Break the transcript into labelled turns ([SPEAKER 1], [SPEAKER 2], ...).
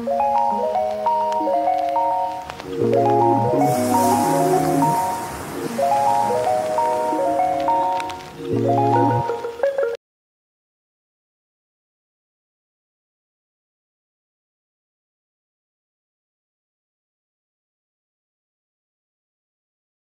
[SPEAKER 1] Música